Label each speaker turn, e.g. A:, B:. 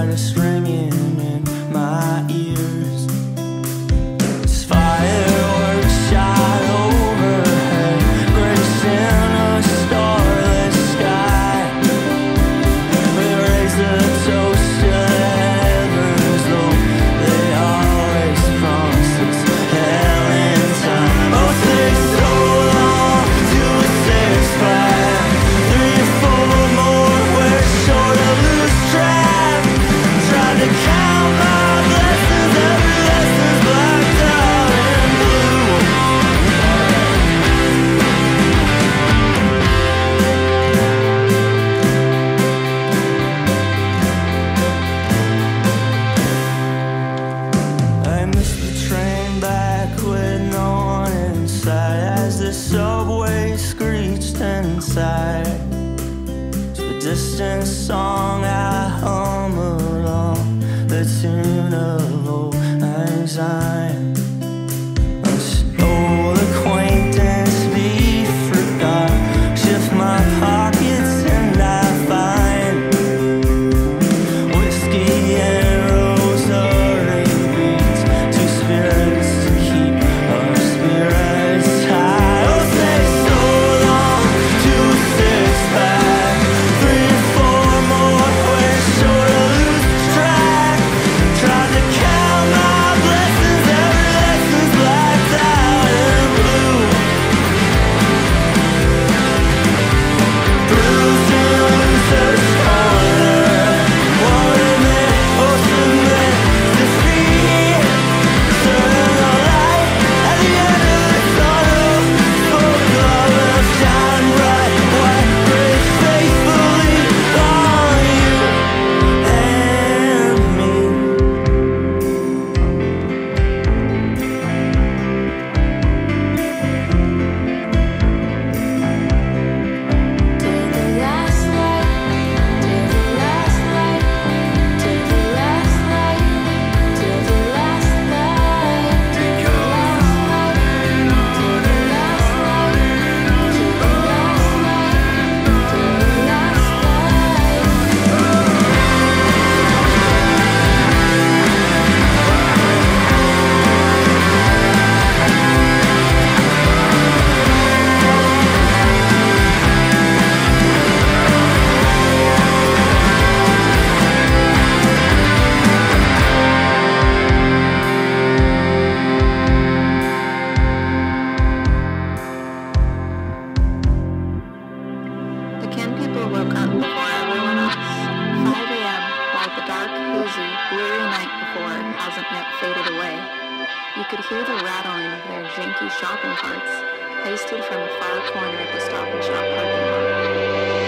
A: virus rim. distant song I hum along the tune of auld lang syne.
B: people woke up before everyone else. 5 a.m., while the dark, hazy, weary night before hasn't yet faded away. You could hear the rattling of their janky shopping carts, pasted from a far corner of the Stop and Shop parking lot.